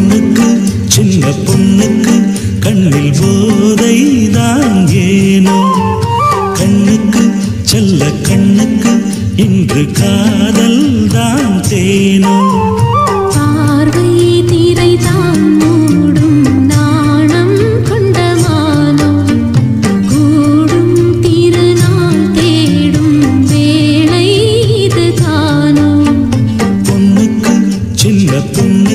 பொண்ணுக்கு சின்ன பொண்ணுக்கு கண்ணில் போதை தான் ஏனோ? கண்ணுக்கு செல்ல கண்ணுக்கு இன்று காதல் தான்? தேனோ பார்வை தீரை தான் மூடும் நாணம் கொண்டவானோ கூடும் திருநாள் தேடும் வேளை இது சின்ன பொண்ணு